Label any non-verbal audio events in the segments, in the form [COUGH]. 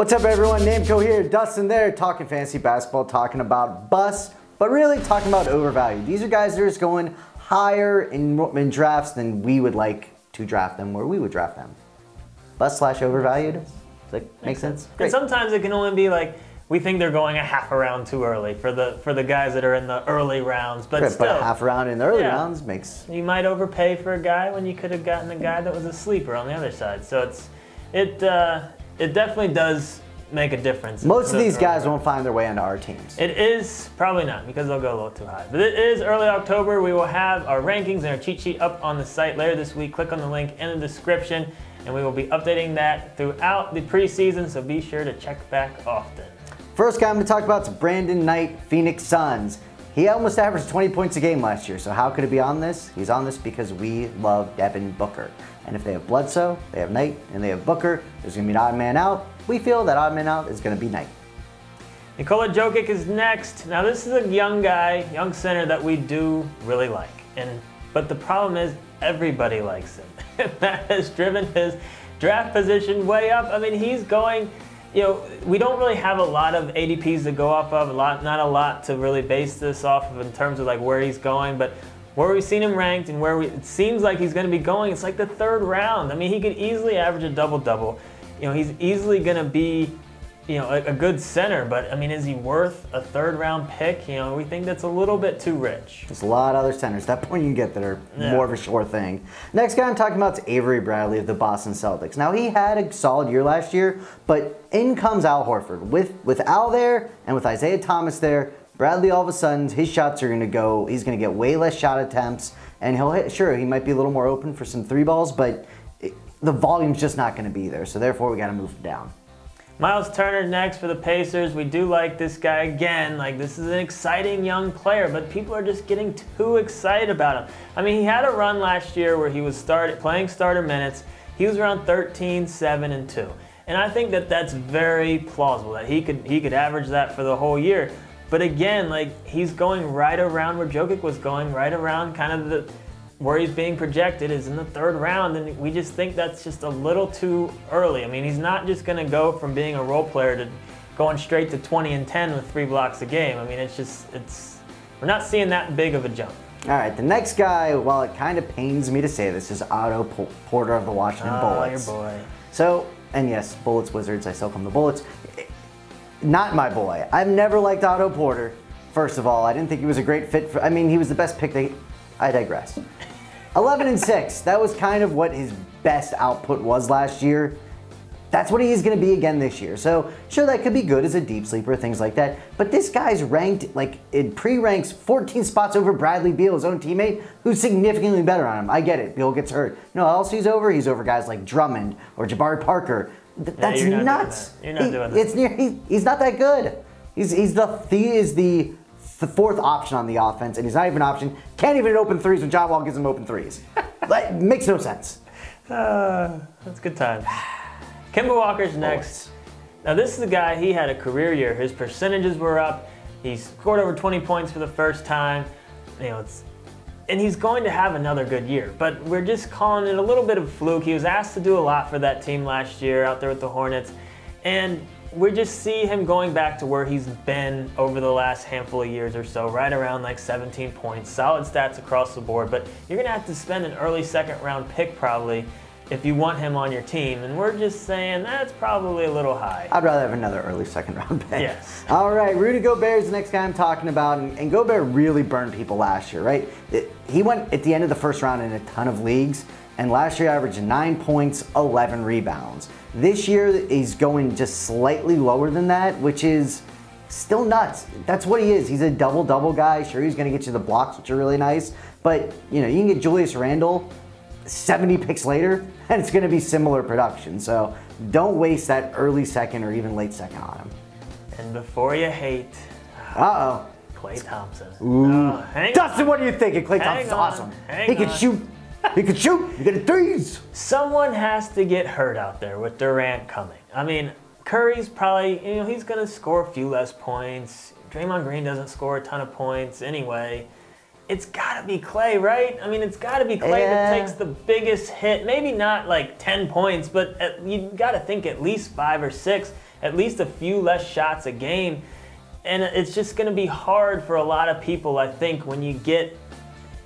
What's up, everyone? Namco here, Dustin there, talking fantasy basketball, talking about bus, but really talking about overvalued. These are guys that are just going higher in, in drafts than we would like to draft them, where we would draft them. Bus slash overvalued. Does that make Makes sense? And sometimes it can only be like we think they're going a half a round too early for the for the guys that are in the early rounds, but still. but a half round in the early Yeah. rounds makes you might overpay for a guy when you could have gotten a guy that was a sleeper on the other side. So it's it uh, it definitely does make a difference. most of these guys won't find their way onto our teams. It is probably not because they'll go a little too high. But it is early October. We will have our rankings and our cheat sheet up on the site later this week. Click on the link in the description, and we will be updating that throughout the preseason. So be sure to check back often. First guy I'm going to talk about is Brandon Knight, Phoenix Suns. He almost averaged 20 points a game last year, so how could he be on this? He's on this because we love Devin Booker. And if they have Bledsoe, they have Knight, and they have Booker, there's going to be an odd man out. We feel that odd man out is going to be Knight. Nikola Jokic is next. Now this is a young guy, young center that we do really like. And but the problem is everybody likes him. [LAUGHS] that has driven his draft position way up. I mean, he's going you know, we don't really have a lot of ADPs to go off of, a lot not a lot to really base this off of in terms of like where he's going, but where we've seen him ranked and where we, it seems like he's going to be going, it's like the third round. I mean, he could easily average a double double. You know, he's easily going to be you know, a, a good center, but I mean, is he worth a third round pick? You know, we think that's a little bit too rich. There's a lot of other centers at that point you can get that are Yeah. more of a sure thing. Next guy I'm talking about is Avery Bradley of the Boston Celtics. Now he had a solid year last year, but in comes Al Horford. With with Al there and with Isaiah Thomas there, Bradley all of a sudden his shots are going to go. He's going to get way less shot attempts, and he'll hit. Sure, he might be a little more open for some three balls, but it, the volume's just not going to be there. So therefore, we got to move him down. Miles Turner next for the Pacers. We do like this guy again. Like, this is an exciting young player, but people are just getting too excited about him. I mean, he had a run last year where he was start, playing starter minutes. He was around 13, 7, and 2. And I think that that's very plausible that he could he could average that for the whole year. But again, like he's going right around where Jokic was going, right around kind of the where he's being projected is in the third round, and we just think that's just a little too early. I mean, he's not just going to go from being a role player to going straight to 20 and 10 with three blocks a game. I mean, it's just it's we're not seeing that big of a jump. All right, the next guy, while it kind of pains me to say this, is Otto Porter of the Washington Oh, your Bullets. boy. So, and yes, Bullets Wizards, I still come to Bullets. Not my boy. I've never liked Otto Porter. First of all, I didn't think he was a great fit for, I mean, he was the best pick they, I digress. 11 and 6, that was kind of what his best output was last year. That's what he's going to be again this year. So, sure, that could be good as a deep sleeper, things like that. But this guy's ranked, like, in pre ranks 14 spots over Bradley Beal, his own teammate, who's significantly better on him. I get it. Beal gets hurt. You know else he's over? He's over guys like Drummond or Jabari Parker. Th- That's you're not doing nuts. that. You're not He- doing that. It's near, he, he's not that good. He's, he's the, he is the, the fourth option on the offense, and he's not even an option. Can't even open threes when John Wall gives him open threes. [LAUGHS] like, makes no sense. Uh, that's good times. Kemba Walker's next. Now this is a guy. He had a career year. His percentages were up. He scored over 20 points for the first time. You know, it's and he's going to have another good year. But we're just calling it a little bit of fluke. He was asked to do a lot for that team last year out there with the Hornets, and we just see him going back to where he's been over the last handful of years or so, right around like 17 points. Solid stats across the board, but you're gonna have to spend an early second round pick probably if you want him on your team. And we're just saying that's probably a little high. I'd rather have another early second round pick. Yes. All right, Rudy Gobert is the next guy I'm talking about, and, and Gobert really burned people last year, right? It- he went at the end of the first round in a ton of leagues, and last year averaged nine points, 11 rebounds. This year he's going just slightly lower than that, which is still nuts. That's what he is. He's a double double guy. Sure, he's going to get you the blocks, which are really nice, but you know you can get Julius Randle 70 picks later, [LAUGHS] and it's going to be similar production. So don't waste that early second or even late second on him. And before you hate Uh oh, Klay Thompson. Ooh. Oh, hang. Dustin, on. what do you think? Klay Hang Thompson's on, awesome. hang He can on. shoot. He can shoot. He can hit threes. Someone has to get hurt out there with Durant coming. I mean, Curry's probably, you know, he's going to score a few less points. Draymond Green doesn't score a ton of points anyway. It's got to be Klay, right? I mean, it's got to be Klay that takes the biggest hit. Maybe not like 10 points, but at, you got to think at least five or six. at least a few less shots a game. And it's just going to be hard for a lot of people, I think, when you get,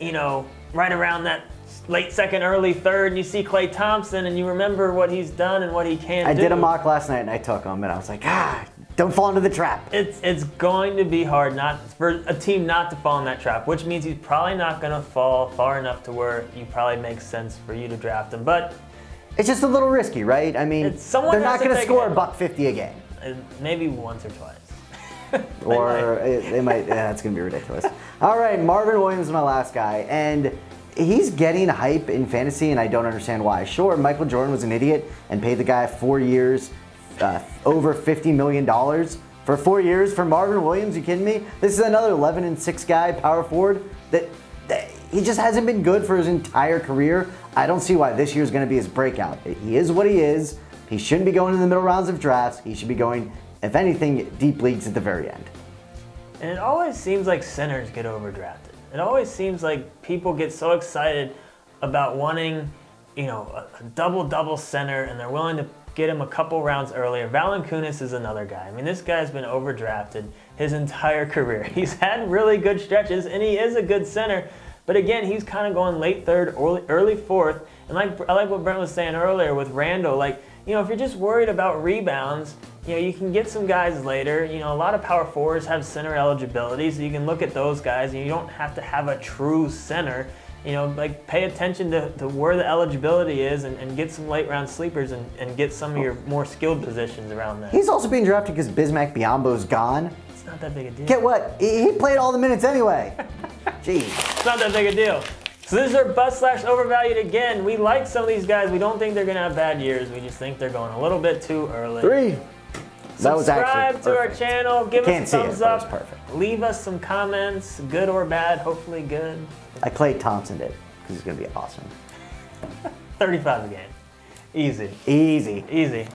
you know, right around that late second, early third, and you see Klay Thompson and you remember what he's done and what he can I do. did a mock last night and I took him and I was like, ah, don't fall into the trap. It's it's going to be hard not for a team not to fall in that trap, which means he's probably not going to fall far enough to where you probably makes sense for you to draft him. But It's just a little risky, right? I mean, someone they're not going to score a buck 50 a game. uh, maybe once or twice. [LAUGHS] or it, they might. Yeah, that's gonna be ridiculous. All right, Marvin Williams is my last guy, and he's getting hype in fantasy, and I don't understand why. Sure, Michael Jordan was an idiot and paid the guy four years, uh, over fifty million dollars for four years for Marvin Williams. You kidding me? This is another eleven and six guy, power forward that. that he just hasn't been good for his entire career. I don't see why this year is going to be his breakout. He is what he is. He shouldn't be going in the middle rounds of drafts. He should be going, if anything, deep leagues at the very end. And it always seems like centers get overdrafted. It always seems like people get so excited about wanting, you know, a, a double-double center, and they're willing to get him a couple rounds earlier. Valanciunas is another guy. I mean, this guy's been overdrafted his entire [LAUGHS] career. He's had really good stretches, and he is a good center. But again, he's kind of going late third, early, early fourth. And like I like what Brent was saying earlier with Randle, like you know, if you're just worried about rebounds, you know, you can get some guys later. You know, a lot of power forwards have center eligibility, so you can look at those guys, and you don't have to have a true center. You know, like pay attention to, to where the eligibility is and, and get some late round sleepers and, and get some of your more skilled positions around that. He's also being drafted because Bismack Biyombo's gone. It's not that big a deal. Get what? He played all the minutes anyway. [LAUGHS] Jeez. It's not that big a deal. So this is our bust slash overvalued again. We like some of these guys. We don't think they're gonna have bad years. We just think they're going a little bit too early. Three. That was Subscribe to our channel. Give us a thumbs it up. perfect. Leave us some comments, good or bad. Hopefully good. I Klay Thompson did because he's gonna be awesome. [LAUGHS] 35 a game. Easy. Easy. Easy.